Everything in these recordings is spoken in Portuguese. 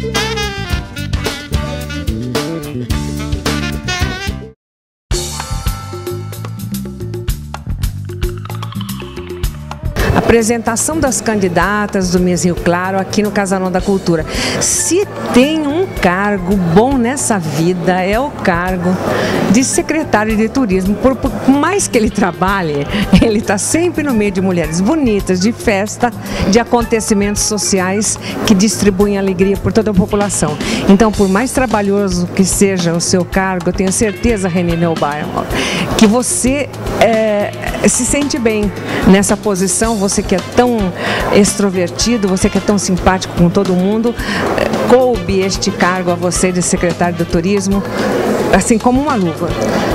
thank you. Apresentação das candidatas do Rio Claro aqui no Casarão da Cultura. Se tem um cargo bom nessa vida, é o cargo de secretário de turismo. Por, por mais que ele trabalhe, ele está sempre no meio de mulheres bonitas, de festa, de acontecimentos sociais que distribuem alegria por toda a população. Então, por mais trabalhoso que seja o seu cargo, eu tenho certeza, René Neubayer, que você é, se sente bem nessa posição, você que é tão extrovertido, você que é tão simpático com todo mundo, eh, coube este cargo a você de secretário do turismo, assim como uma luva.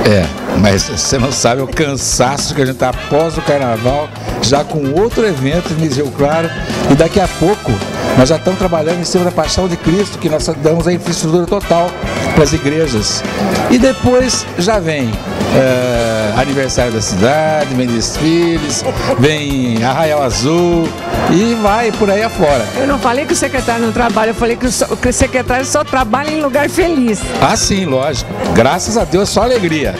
É, mas você não sabe o cansaço que a gente está após o carnaval, já com outro evento em Rio Claro, e daqui a pouco nós já estamos trabalhando em cima da paixão de Cristo, que nós damos a infraestrutura total para as igrejas. E depois já vem é, aniversário da cidade, vem desfiles, vem Arraial Azul e vai por aí afora. Eu não falei que o secretário não trabalha, eu falei que o, que o secretário só trabalha em lugar feliz. Ah, sim, lógico. Graças a Deus, só alegria.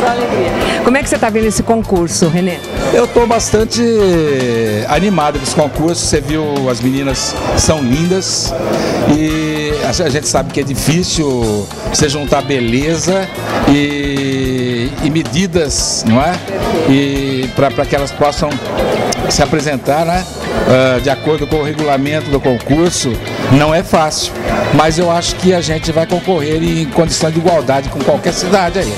Só alegria. Como é que você está vendo esse concurso, Renê? Eu estou bastante animado com esse concurso. Você viu, as meninas são lindas e a gente sabe que é difícil você juntar beleza e, e medidas, não é? E para que elas possam se apresentar, né? Uh, de acordo com o regulamento do concurso, não é fácil. Mas eu acho que a gente vai concorrer em condição de igualdade com qualquer cidade aí.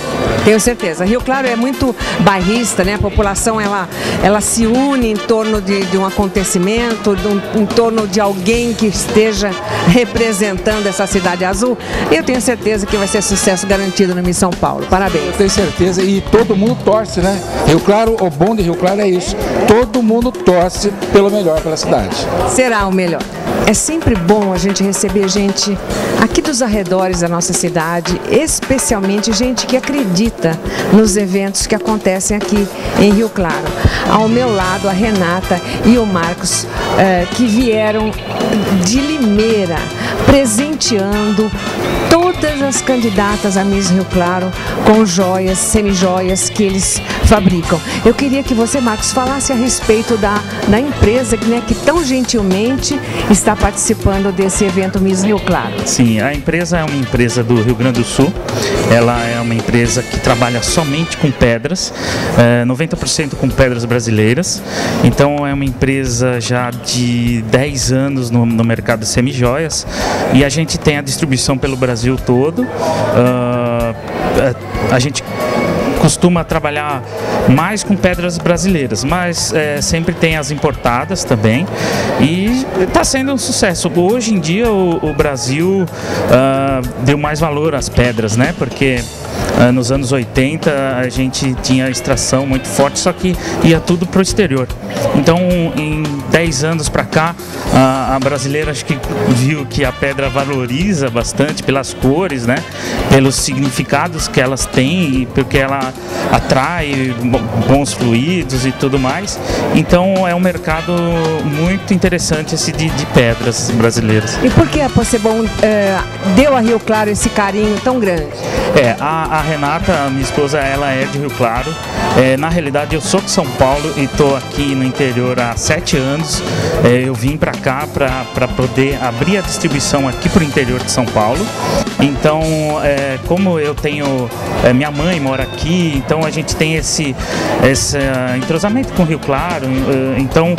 Tenho certeza. Rio Claro é muito bairrista, né? A população ela, ela se une em torno de, de um acontecimento, de um, em torno de alguém que esteja representando essa cidade azul. Eu tenho certeza que vai ser sucesso garantido no Miss São Paulo. Parabéns. Eu tenho certeza e todo mundo torce, né? Rio Claro, o bom de Rio Claro é isso. Todo mundo torce pelo melhor pela cidade. Será o melhor. É sempre bom a gente receber gente aqui dos arredores da nossa cidade, especialmente gente que acredita nos eventos que acontecem aqui em Rio Claro. Ao meu lado, a Renata e o Marcos, eh, que vieram de Limeira, presenteando todas as candidatas a Miss Rio Claro com joias, semijoias que eles fabricam. Eu queria que você, Marcos, falasse a respeito da, da empresa né, que tão gentilmente está participando desse evento Miss Rio Claro. Sim, a empresa é uma empresa do Rio Grande do Sul. Ela é uma empresa que trabalha somente com pedras, é, 90% com pedras brasileiras. Então é uma empresa já de 10 anos no, mercado de semijoias e a gente tem a distribuição pelo Brasil todo. Uh, a gente costuma trabalhar mais com pedras brasileiras, mas é, sempre tem as importadas também e está sendo um sucesso. Hoje em dia o, o Brasil uh, deu mais valor às pedras, né? Porque uh, nos anos 80 a gente tinha extração muito forte, só que ia tudo para o exterior. Então, em 10 anos para cá, a, brasileira acho que viu que a pedra valoriza bastante pelas cores, né? Pelos significados que elas têm e porque ela atrai bons fluidos e tudo mais. Então é um mercado muito interessante esse de, de pedras brasileiras. E por que a Possebon é, deu a Rio Claro esse carinho tão grande? É, a, a Renata, minha esposa, ela é de Rio Claro. É, na realidade eu sou de São Paulo e estou aqui no interior há sete anos. É, eu vim para cá para poder abrir a distribuição aqui para o interior de São Paulo. Então, é, como eu tenho. É, minha mãe mora aqui, então a gente tem esse, esse uh, entrosamento com Rio Claro. Uh, então,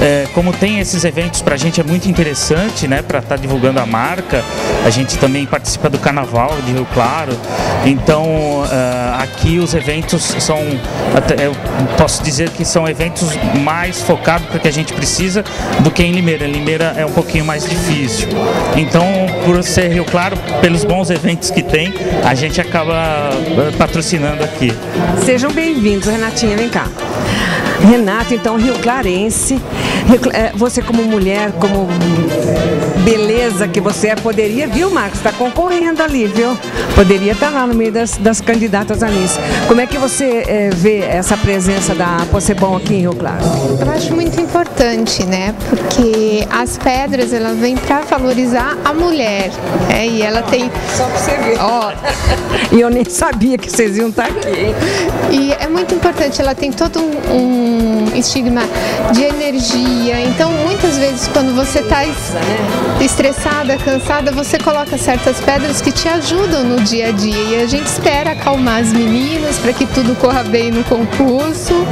é, como tem esses eventos para a gente é muito interessante, né, para estar tá divulgando a marca. A gente também participa do Carnaval de Rio Claro. Então, uh, aqui os eventos são, eu posso dizer que são eventos mais focados para que a gente precisa do que em Limeira. Limeira é um pouquinho mais difícil. Então, por ser Rio Claro, pelos bons eventos que tem, a gente acaba patrocinando aqui. Sejam bem-vindos, Renatinha, vem cá. Renata, então, Rio Clarense, é, você como mulher, como beleza que você poderia, viu, Marcos? Está concorrendo ali, viu? Poderia estar tá lá no meio das, das candidatas a Miss. Como é que você é, vê essa presença da Possebon aqui em Rio Claro? Eu acho muito importante, né? Porque as pedras, elas vêm para valorizar a mulher, né? E ela tem... Só para você ver. Ó, e eu nem sabia que vocês iam estar tá aqui. E é muito importante, ela tem todo um, um estigma de energia. Então, muitas vezes, quando você está estressada, cansada, você coloca certas pedras que te ajudam no dia a dia. E a gente espera acalmar as meninas para que tudo corra bem no concurso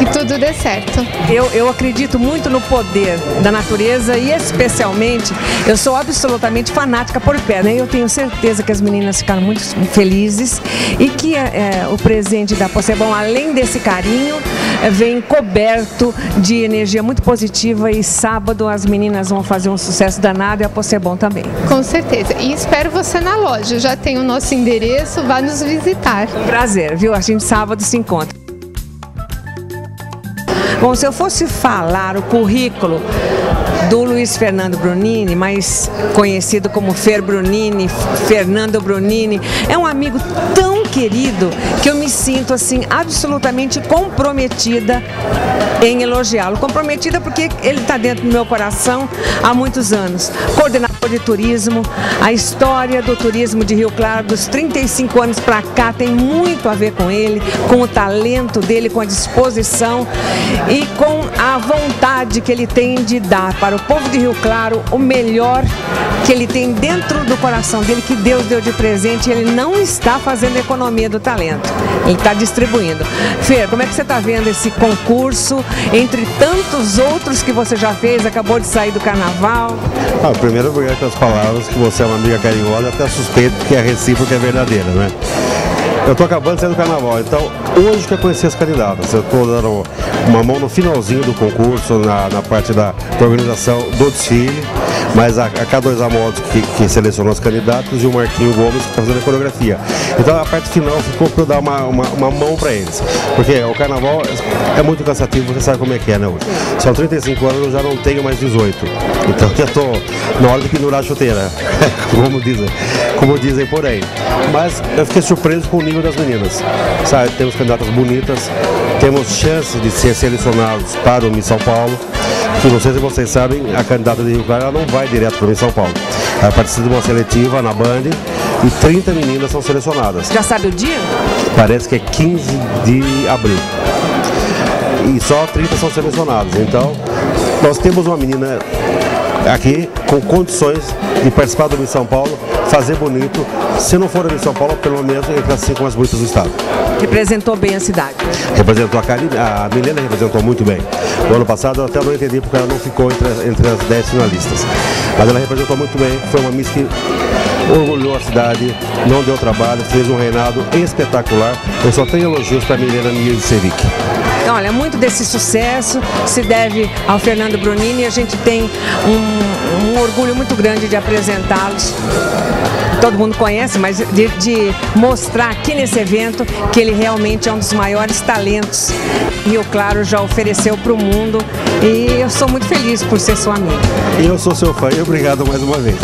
e tudo dê certo. Eu, eu acredito muito no poder da natureza e, especialmente, eu sou absolutamente fanática por pedra. Eu tenho certeza que as meninas ficaram muito felizes e que é, o presente da Possebon, além desse carinho, é, vem coberto de energia muito positiva e sábado as meninas vão fazer um sucesso danado e a também. Com certeza. E espero você na loja. Já tem o nosso endereço, vá nos visitar. Um prazer, viu? A gente sábado se encontra. Bom, se eu fosse falar o currículo do Luiz Fernando Brunini, mais conhecido como Fer Brunini, Fernando Brunini, é um amigo tão querido que eu me sinto assim absolutamente comprometida em elogiá-lo. Comprometida porque ele está dentro do meu coração há muitos anos. Coordenador de turismo, a história do turismo de Rio Claro dos 35 anos para cá tem muito a ver com ele, com o talento dele, com a disposição e com a vontade que ele tem de dar para o povo de Rio Claro o melhor que ele tem dentro do coração dele, que Deus deu de presente. Ele não está fazendo economia do talento, ele está distribuindo. Fer, como é que você está vendo esse concurso, entre tantos outros que você já fez, acabou de sair do carnaval? Ah, primeiro, obrigado pelas palavras, que você é uma amiga carinhosa, até suspeito que é recíproca, é verdadeira, né? Eu estou acabando de sair do carnaval, então hoje que eu conheci as candidatas. Eu estou dando uma mão no finalzinho do concurso, na, na parte da, da organização do desfile, mas a, a K2A Motos que, que, selecionou os candidatos e o Marquinho Gomes que está fazendo a coreografia. Então a parte final ficou para eu dar uma, uma, uma mão para eles, porque o carnaval é muito cansativo, você sabe como é que é, né? Hoje. São 35 anos, eu já não tenho mais 18, então já estou na hora de pendurar a chuteira, como dizem, como dizem por aí. Mas eu fiquei surpreso com o nível das meninas. Sabe, temos candidatas bonitas, temos chance de ser selecionados para o Miss São Paulo. Não sei se vocês sabem, a candidata de Rio Claro não vai direto para o São Paulo. Ela participa de uma seletiva na Band e 30 meninas são selecionadas. Já sabe o dia? Parece que é 15 de abril. E só 30 são selecionadas. Então, nós temos uma menina aqui com condições de participar do Miss São Paulo, fazer bonito. Se não for Miss São Paulo, pelo menos entre as cinco mais bonitas do estado. Representou bem a cidade. Representou a Karine, a Milena representou muito bem. No ano passado eu até não entendi porque ela não ficou entre, entre as dez finalistas. Mas ela representou muito bem, foi uma Miss que orgulhou a cidade, não deu trabalho, fez um reinado espetacular. Eu só tenho elogios para a Milena Nilsevic. Então, olha, muito desse sucesso se deve ao Fernando Brunini e a gente tem um, um orgulho muito grande de apresentá-los. Todo mundo conhece, mas de, de, mostrar aqui nesse evento que ele realmente é um dos maiores talentos. Rio Claro já ofereceu para o mundo e eu sou muito feliz por ser sua amiga. Eu sou seu fã e obrigado mais uma vez.